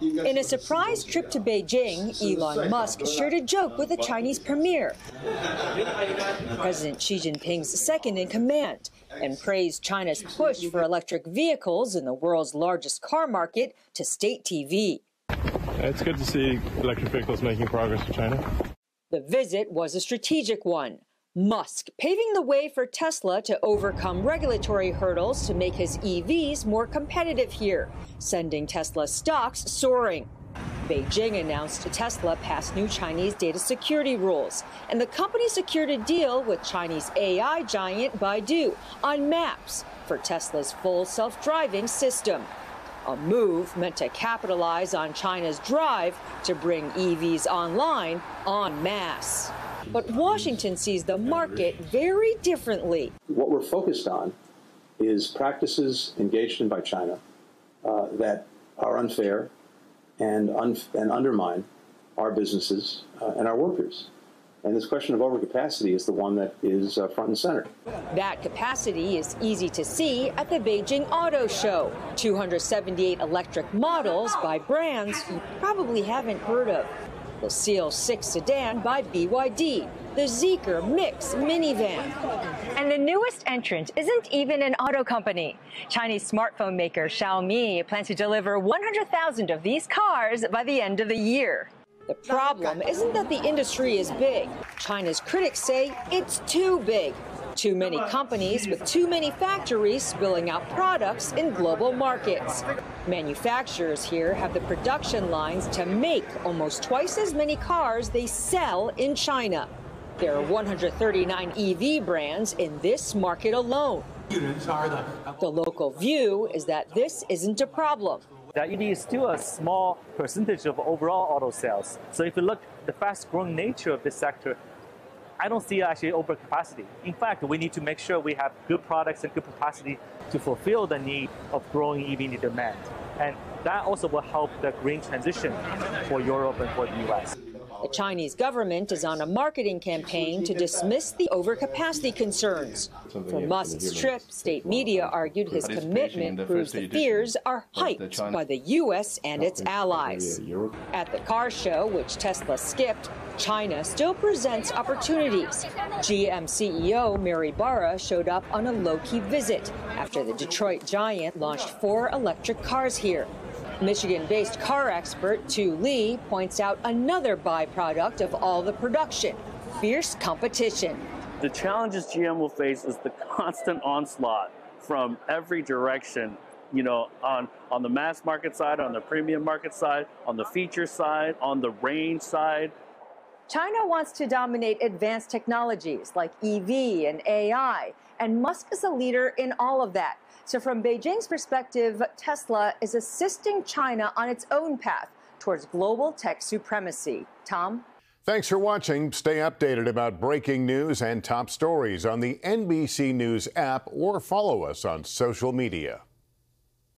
In a surprise trip to Beijing, Elon Musk shared a joke with the Chinese premier, President Xi Jinping's second in command, and praised China's push for electric vehicles in the world's largest car market to state TV. It's good to see electric vehicles making progress in China. The visit was a strategic one. Musk paving the way for Tesla to overcome regulatory hurdles to make his EVs more competitive here, sending Tesla stocks soaring. Beijing announced Tesla passed new Chinese data security rules, and the company secured a deal with Chinese AI giant Baidu on maps for Tesla's full self driving system. A move meant to capitalize on China's drive to bring EVs online en masse. But Washington sees the market very differently. What we're focused on is practices engaged in by China uh, that are unfair and, un- and undermine our businesses uh, and our workers. And this question of overcapacity is the one that is uh, front and center. That capacity is easy to see at the Beijing Auto Show 278 electric models by brands you probably haven't heard of the Seal 6 sedan by BYD, the Zeekr Mix minivan. And the newest entrant isn't even an auto company. Chinese smartphone maker Xiaomi plans to deliver 100,000 of these cars by the end of the year. The problem isn't that the industry is big. China's critics say it's too big. Too many companies with too many factories spilling out products in global markets. Manufacturers here have the production lines to make almost twice as many cars they sell in China. There are 139 EV brands in this market alone. The local view is that this isn't a problem. That EV is still a small percentage of overall auto sales. So if you look the fast growing nature of this sector, I don't see actually overcapacity. In fact, we need to make sure we have good products and good capacity to fulfill the need of growing EV demand. And that also will help the green transition for Europe and for the US. The Chinese government is on a marketing campaign to dismiss the overcapacity concerns. For Musk's trip, state media argued his commitment proves the fears are hyped by the U.S. and its allies. At the car show, which Tesla skipped, China still presents opportunities. GM CEO Mary Barra showed up on a low key visit after the Detroit giant launched four electric cars here. Michigan based car expert Tu Le points out another byproduct of all the production fierce competition. The challenges GM will face is the constant onslaught from every direction you know, on, on the mass market side, on the premium market side, on the feature side, on the range side. China wants to dominate advanced technologies like EV and AI, and Musk is a leader in all of that. So, from Beijing's perspective, Tesla is assisting China on its own path towards global tech supremacy. Tom? Thanks for watching. Stay updated about breaking news and top stories on the NBC News app or follow us on social media.